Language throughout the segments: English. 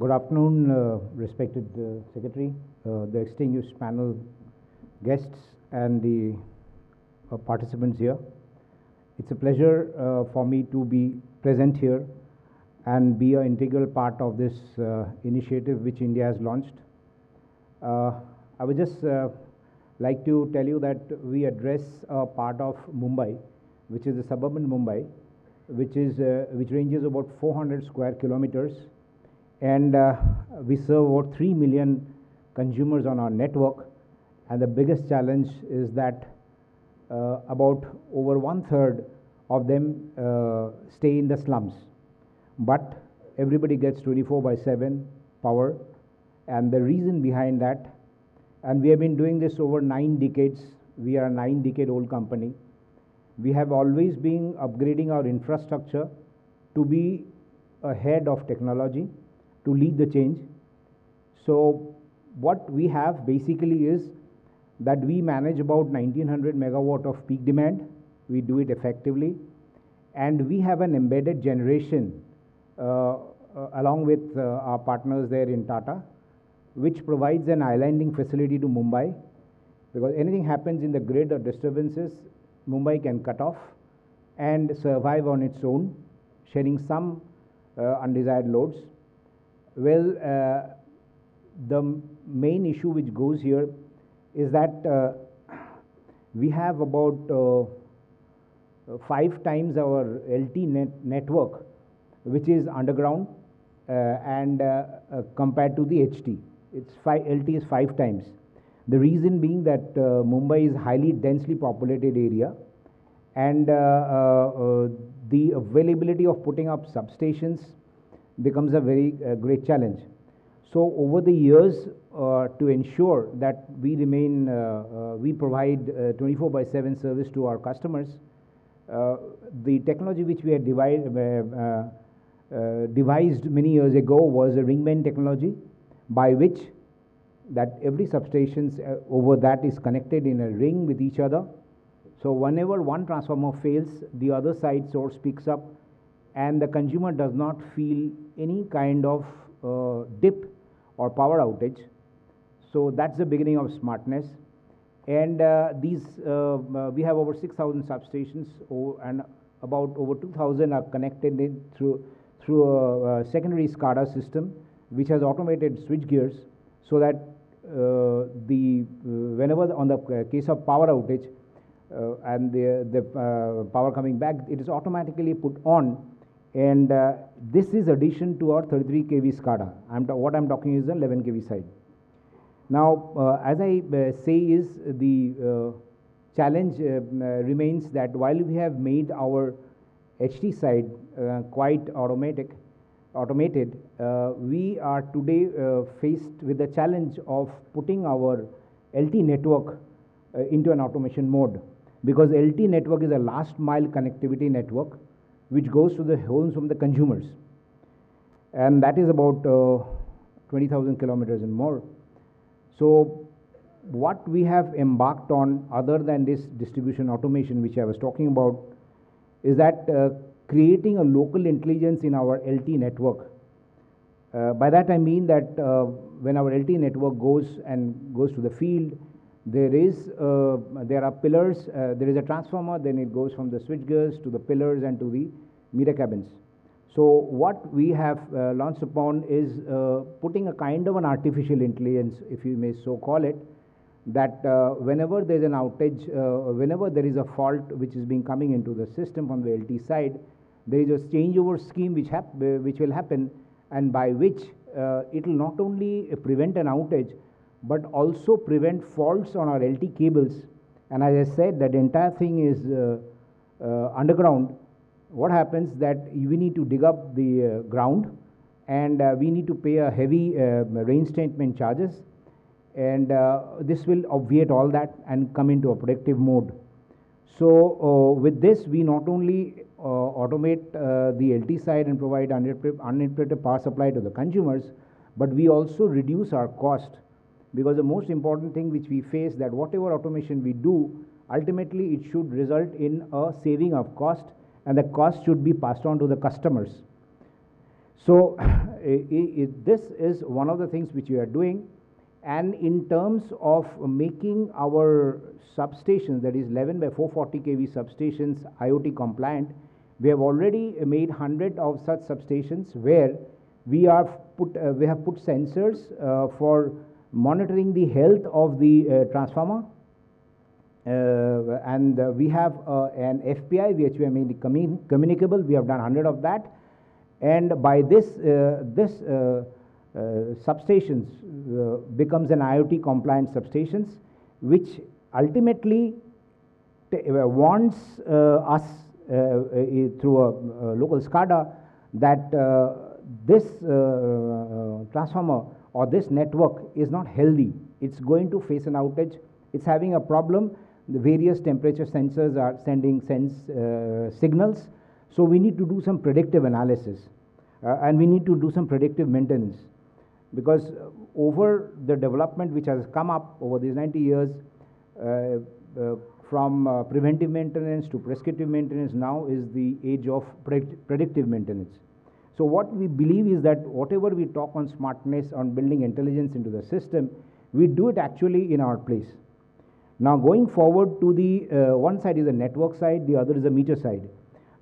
Good afternoon, uh, respected uh, Secretary, uh, the extinguished panel guests, and the uh, participants here. It's a pleasure uh, for me to be present here and be an integral part of this uh, initiative which India has launched. I would just like to tell you that we address a part of Mumbai, which is the suburban Mumbai, which is which ranges about 400 square kilometers, and uh, we serve about 3 million consumers on our network. And the biggest challenge is that uh, about over one third of them uh, stay in the slums. But everybody gets 24 by 7 power, and the reason behind that, and we have been doing this over nine decades. We are a nine decade old company. We have always been upgrading our infrastructure to be ahead of technology, to lead the change. So, what we have basically is that we manage about 1900 megawatt of peak demand. We do it effectively, and we have an embedded generation uh, uh, along with uh, our partners there in Tata, which provides an islanding facility to Mumbai. Because anything happens in the grid or disturbances, Mumbai can cut off and survive on its own, sharing some uh, undesired loads. Well, uh, the main issue which goes here is that uh, we have about uh, five times our LT net network, which is underground, uh, and uh, compared to the HT, it's five, LT is five times. The reason being that Mumbai is highly densely populated area, and the availability of putting up substations becomes a very uh, great challenge. So over the years, uh, to ensure that we remain, uh, we provide uh, 24 by 7 service to our customers, the technology which we had devised many years ago was a ring main technology, by which that every substations uh, over that is connected in a ring with each other. So whenever one transformer fails, the other side source picks up, and the consumer does not feel any kind of uh, dip or power outage. So that's the beginning of smartness. And uh, these, uh, uh, we have over 6,000 substations, and about over 2,000 are connected in through through a, a secondary SCADA system, which has automated switch gears, so that uh, the uh, whenever on the uh, case of power outage uh, and the the uh, power coming back, it is automatically put on, and uh, this is addition to our 33 kV SCADA. I'm what I'm talking is the 11 kV side. Now, uh, as I uh, say, is the uh, challenge uh, uh, remains that while we have made our HT side quite automatic, automated, we are today faced with the challenge of putting our LT network into an automation mode because LT network is a last mile connectivity network which goes to the homes from the consumers and that is about uh, 20,000 kilometers and more. So, what we have embarked on, other than this distribution automation, which I was talking about, is that uh, creating a local intelligence in our LT network. Uh, by that I mean that uh, when our LT network goes and goes to the field, there is uh, there are pillars, uh, there is a transformer, then it goes from the switch gears to the pillars and to the meter cabins. So what we have uh, launched upon is uh, putting a kind of an artificial intelligence, if you may so call it, that uh, whenever there is an outage, uh, whenever there is a fault which is being coming into the system from the LT side, there is a changeover scheme which, hap- which will happen, and by which it will not only prevent an outage, but also prevent faults on our LT cables. And as I said, that entire thing is uh, uh, underground. What happens that we need to dig up the uh, ground, and uh, we need to pay a heavy uh, reinstatement charges, and uh, this will obviate all that and come into a predictive mode. So, with this, we not only automate the LT side and provide uninterrupted power supply to the consumers, but we also reduce our cost because the most important thing which we face that whatever automation we do, ultimately it should result in a saving of cost and the cost should be passed on to the customers. So, this is one of the things which we are doing. And in terms of making our substations, that is 11 by 440 kV substations IoT compliant, we have already made 100 of such substations where we are put, uh, we have put sensors uh, for monitoring the health of the uh, transformer. Uh, and we have uh, an FPI which we have made commun- communicable. We have done 100 of that. And by this, this substations becomes an IoT compliant substations, which ultimately wants us uh, through a, uh local SCADA that uh, this uh, transformer or this network is not healthy. It's going to face an outage. It's having a problem. The various temperature sensors are sending sense uh, signals. So we need to do some predictive analysis, uh, and we need to do some predictive maintenance because uh, over the development which has come up over these 90 years, uh, uh, from uh, preventive maintenance to prescriptive maintenance, now is the age of predict- predictive maintenance. So what we believe is that whatever we talk on smartness, on building intelligence into the system, we do it actually in our place. Now going forward to the uh, one side is the network side, the other is the meter side.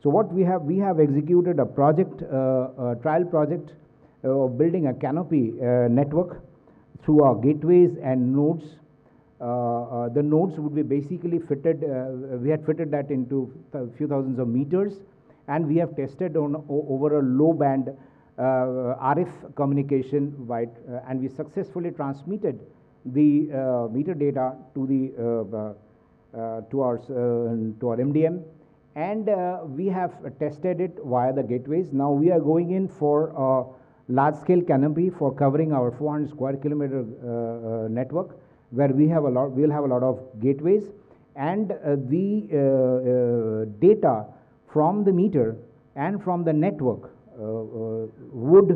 So what we have, we have executed a project, uh, a trial project uh, of building a canopy uh, network through our gateways and nodes. Uh, uh, the nodes would be basically fitted, we had fitted that into a few thousands of meters and we have tested on over a low band uh, RF communication wide, uh, and we successfully transmitted the uh, meter data to the uh, to our to our MDM, and uh, we have tested it via the gateways. Now we are going in for a large scale canopy for covering our 400 square kilometer uh, uh, network, where we have a lot we'll have a lot of gateways, and the data from the meter and from the network uh, uh, would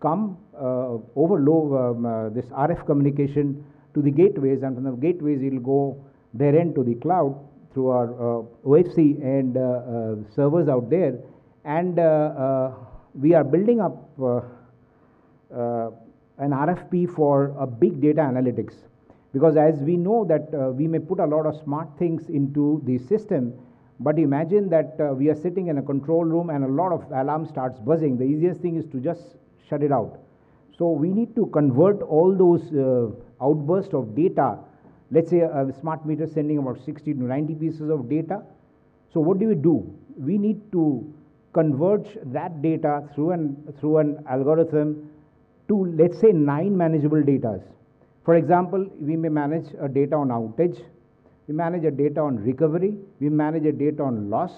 come uh, over low um, this RF communication to the gateways, and from the gateways it will go their end to the cloud through our uh, OFC and uh, uh, servers out there, and we are building up an RFP for a big data analytics. Because as we know that we may put a lot of smart things into the system, but imagine that uh, we are sitting in a control room and a lot of alarm starts buzzing. The easiest thing is to just shut it out. So we need to convert all those uh, outbursts of data. Let's say a smart meter sending about 60 to 90 pieces of data. So what do we do? We need to converge that data through an through an algorithm to let's say nine manageable datas. For example, we may manage a data on outage, we manage a data on recovery, we manage a data on loss,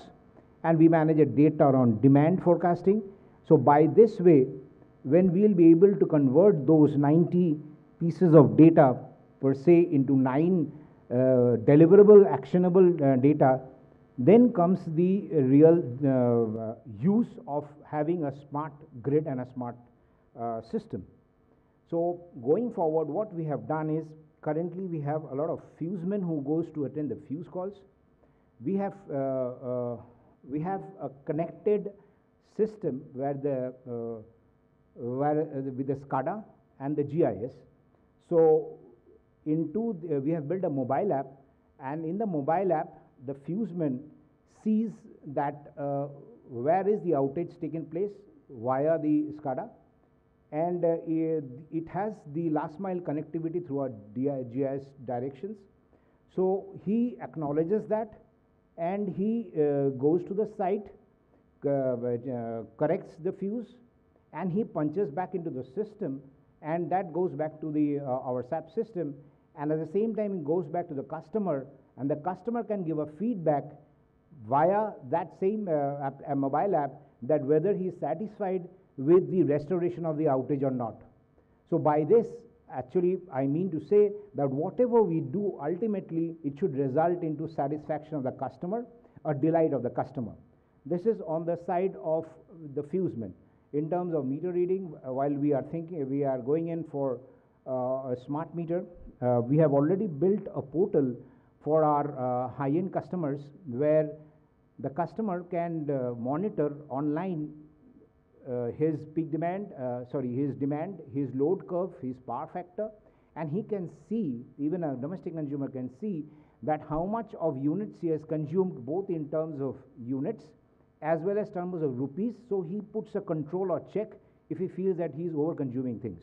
and we manage a data on demand forecasting. So by this way, when we'll be able to convert those 90 pieces of data per se into nine uh, deliverable, actionable uh, data, then comes the real uh, use of having a smart grid and a smart uh, system. So going forward, what we have done is currently we have a lot of fusemen who goes to attend the fuse calls. We have uh, uh, we have a connected system where the uh, where uh, with the SCADA and the GIS. So into the, we have built a mobile app, and in the mobile app, the fuseman sees that uh, where is the outage taking place via the SCADA, and uh, it, has the last mile connectivity through our GIS directions. So he acknowledges that, and he uh, goes to the site, uh, corrects the fuse, and he punches back into the system, and that goes back to the uh, our SAP system, and at the same time it goes back to the customer, and the customer can give a feedback via that same uh, app, mobile app that whether he is satisfied with the restoration of the outage or not. So by this, actually, I mean to say that whatever we do, ultimately, it should result into satisfaction of the customer, or delight of the customer. This is on the side of the fuseman. In terms of meter reading, while we are thinking, we are going in for uh, a smart meter, uh, we have already built a portal for our uh, high-end customers where the customer can uh, monitor online his peak demand, uh, sorry, his demand, his load curve, his power factor, and he can see, even a domestic consumer can see that how much of units he has consumed both in terms of units as well as terms of rupees. So he puts a control or check if he feels that he is over consuming things.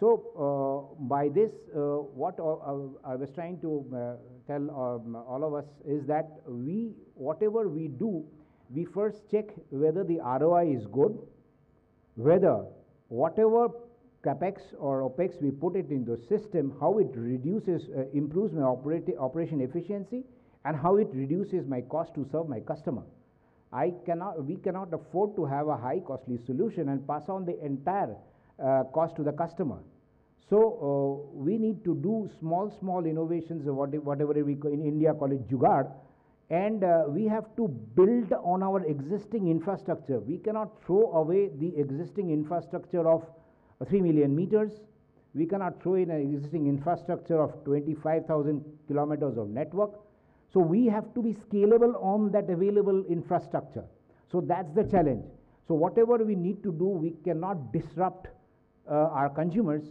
So uh, by this, uh, what uh, I was trying to uh, tell um, all of us is that we, whatever we do, we first check whether the ROI is good, whether whatever capex or opex we put it in the system, how it reduces, uh, improves my operation efficiency, and how it reduces my cost to serve my customer. I cannot, we cannot afford to have a high costly solution and pass on the entire uh, cost to the customer. So uh, we need to do small, small innovations, whatever we in India call it jugaad, and uh, we have to build on our existing infrastructure. We cannot throw away the existing infrastructure of 3 million meters. We cannot throw in an existing infrastructure of 25,000 kilometers of network. So we have to be scalable on that available infrastructure. So that's the challenge. So whatever we need to do, we cannot disrupt uh, our consumers.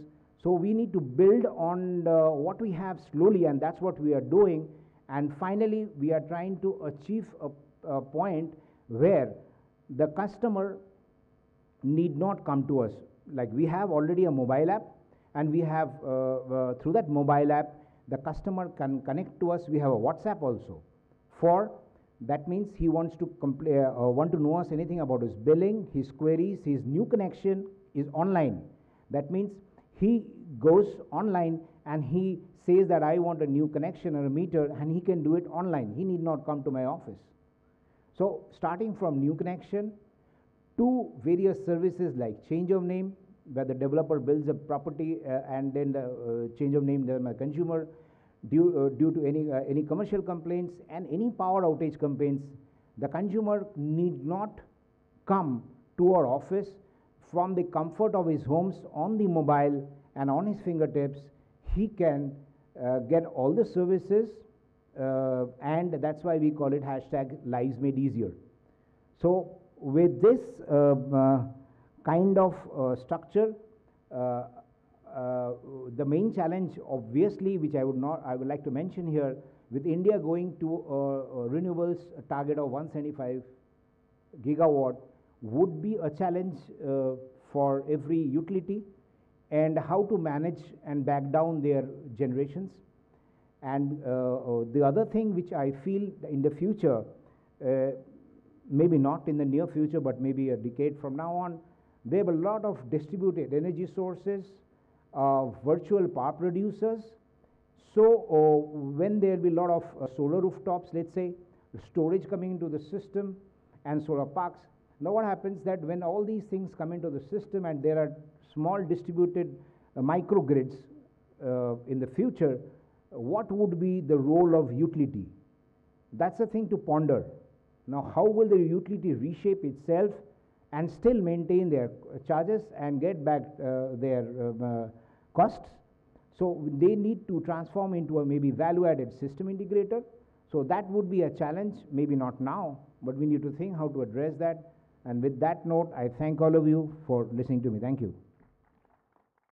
So we need to build on uh, what we have slowly, and that's what we are doing. And finally, we are trying to achieve a, a point where the customer need not come to us. Like we have already a mobile app and we have uh, uh, through that mobile app the customer can connect to us. We have a whatsapp also. For that means he wants to compl- uh, want to know us anything about his billing his queries his new connection is online. That means he goes online and he says that i want a new connection or a meter and he can do it online he need not come to my office so starting from new connection to various services like change of name, where the developer builds a property uh, and then the uh, change of name done by consumer, due, uh, due to any, uh, any commercial complaints and any power outage complaints, the consumer need not come to our office from the comfort of his homes on the mobile and on his fingertips. He can uh, get all the services uh, and that's why we call it hashtag lives made easier. So with this uh, uh, kind of uh, structure, the main challenge obviously which I would not I would like to mention here with India going to a, renewables target of 175 gigawatt would be a challenge for every utility and how to manage and back down their generations. And uh, the other thing which I feel in the future, uh, maybe not in the near future, but maybe a decade from now on, there are a lot of distributed energy sources, uh, virtual power producers. So uh, when there will be a lot of uh, solar rooftops, let's say, storage coming into the system and solar parks, now what happens that when all these things come into the system and there are small distributed uh, microgrids uh, in the future, what would be the role of utility? That's a thing to ponder. Now, how will the utility reshape itself and still maintain their charges and get back uh, their uh, uh, costs? So, they need to transform into a maybe value added system integrator. So, that would be a challenge, maybe not now, but we need to think how to address that. And with that note, I thank all of you for listening to me. Thank you.